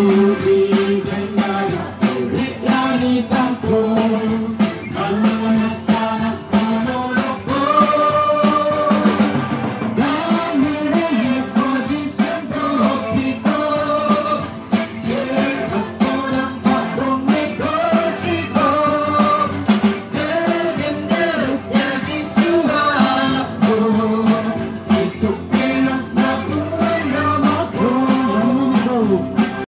to be